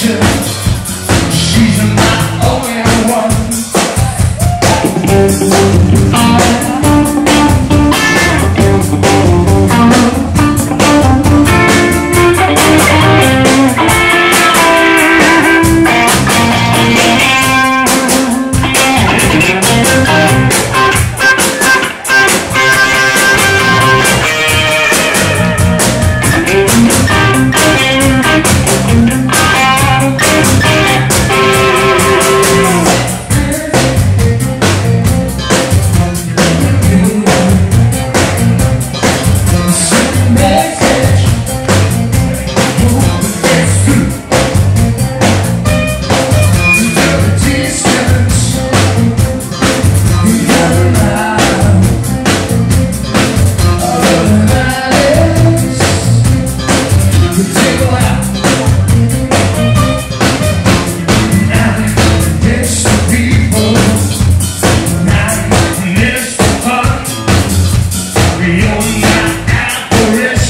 Yeah.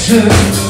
turn